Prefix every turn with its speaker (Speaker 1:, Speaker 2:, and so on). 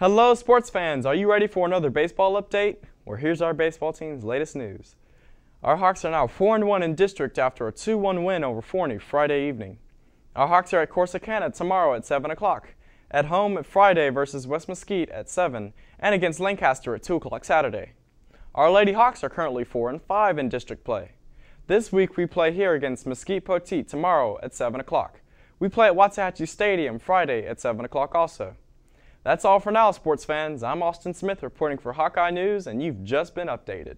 Speaker 1: Hello, sports fans. Are you ready for another baseball update? Well, here's our baseball team's latest news. Our Hawks are now 4 1 in district after a 2 1 win over Forney Friday evening. Our Hawks are at Corsicana tomorrow at 7 o'clock, at home at Friday versus West Mesquite at 7, and against Lancaster at 2 o'clock Saturday. Our Lady Hawks are currently 4 and 5 in district play. This week we play here against Mesquite Poteet tomorrow at 7 o'clock. We play at Waxahachie Stadium Friday at 7 o'clock also. That's all for now, sports fans. I'm Austin Smith reporting for Hawkeye News, and you've just been updated.